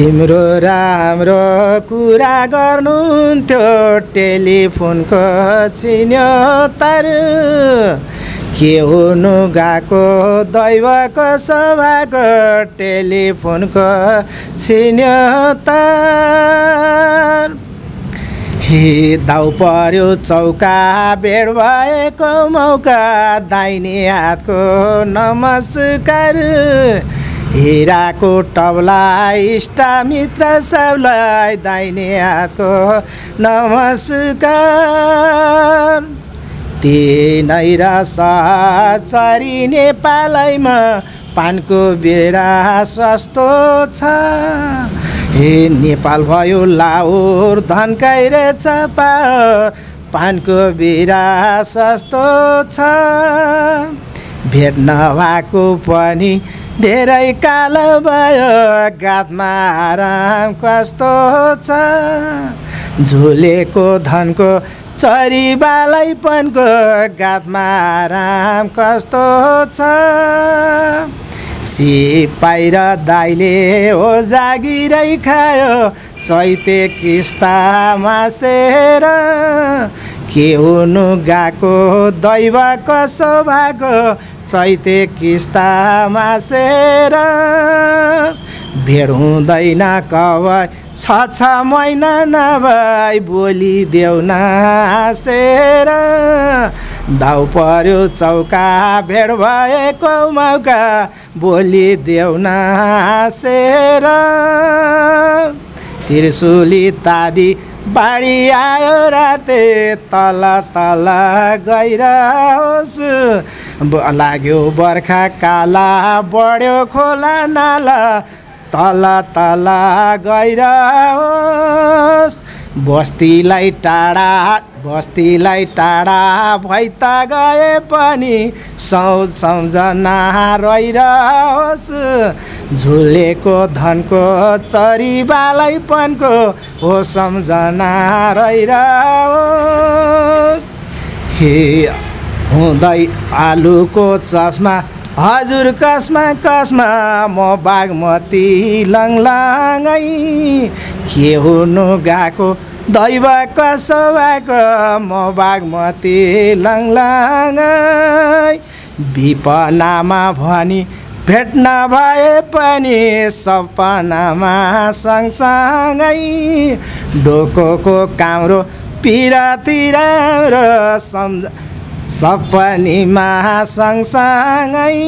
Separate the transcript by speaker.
Speaker 1: तिम्रो राम्रो कुरा गर्नुहुन्थ्यो टेलिफोनको चिन्यो तर के हुनु गएको? दैवको सभाको टेलिफोनको छिन्यो तर दाउ पर्यो चौका बेड भएको मौका दाहिने हातको नमस्कार। हिराको टबलाई इष्टमित्र सबलाई दाहिने हातको नमस्कार। तिनै र नेपालैमा पानको बेडा सस्तो छ। हे नेपाल भयो लाउर धनकाइ रहेछ पानको बिरा सस्तो छ। भेट नभएको पनि धेरै काल भयो गातमा आराम कस्तो छ? झुलेको धनको चरीबालैपनको गातमा आराम कस्तो छ? सिपाही र दाइले हो जागिरै खायो चैते किस्ता मासेर के हुनु गएको? दैव कसो भएको चैते किस्ता मासेर भेड हुँदैन कवै छ छ महिना नभई बोली देऊ न हाँसेर दाउ पर्यो चौका भेड भएको मौका बोली देऊ न हाँसेर त्रिशुली तादी बाढी आयो राते तल तल गइरहोस् लाग्यो बर्खा काला बढ्यो खोला नाला तल तल गइरहोस् बस्तीलाई टाढा बस्तीलाई टाढा भइ त गए पनि सौ सम्झना रहिरहोस्। झुलेको धनको चरीबालैपनको हो सम्झना रहिरहोस्। हे हुँदै आलुको चस्मा हजुर कसमा कसमा म बागमती लङलङै के हुनु गएको? दैव कसो भएको म बागमती लङलङै। विपनामा भनी भेट्न भए पनि सपनामा सँगसँगै। डोकोको काम्रो पिरातिर सम्झ सपनीमा सँगसँगै।